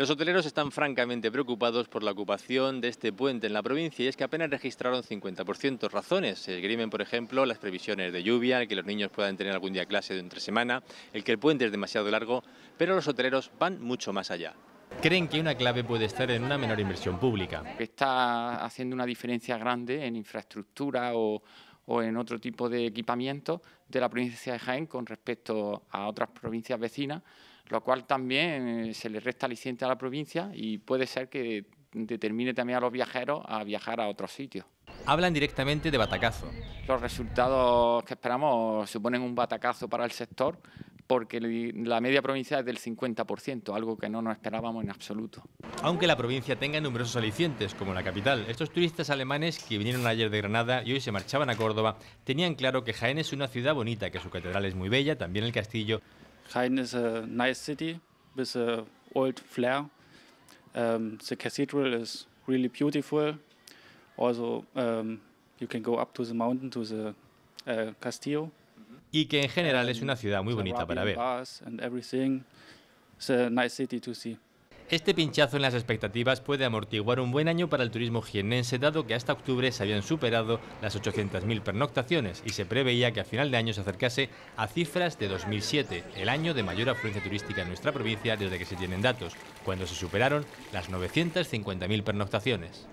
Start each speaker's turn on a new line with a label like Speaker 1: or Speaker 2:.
Speaker 1: Los hoteleros están francamente preocupados por la ocupación de este puente en la provincia y es que apenas registraron 50% razones. Se esgrimen, por ejemplo, las previsiones de lluvia, el que los niños puedan tener algún día clase de entre semana, el que el puente es demasiado largo, pero los hoteleros van mucho más allá. Creen que una clave puede estar en una menor inversión pública.
Speaker 2: Está haciendo una diferencia grande en infraestructura o, o en otro tipo de equipamiento de la provincia de Jaén con respecto a otras provincias vecinas lo cual también eh, se le resta aliciente a la provincia y puede ser que determine también a los viajeros a viajar a otros sitios.
Speaker 1: Hablan directamente de batacazo.
Speaker 2: Los resultados que esperamos suponen un batacazo para el sector porque la media provincial es del 50%, algo que no nos esperábamos en absoluto.
Speaker 1: Aunque la provincia tenga numerosos alicientes, como la capital, estos turistas alemanes que vinieron ayer de Granada y hoy se marchaban a Córdoba, tenían claro que Jaén es una ciudad bonita, que su catedral es muy bella, también el castillo,
Speaker 3: Jaén is a nice city with a old flair. Um, the cathedral is really beautiful. Also, um, you can go up to the mountain to the uh, castillo.
Speaker 1: Y que en general es una ciudad muy bonita para ver. Este pinchazo en las expectativas puede amortiguar un buen año para el turismo jiennense, dado que hasta octubre se habían superado las 800.000 pernoctaciones y se preveía que a final de año se acercase a cifras de 2007, el año de mayor afluencia turística en nuestra provincia desde que se tienen datos, cuando se superaron las 950.000 pernoctaciones.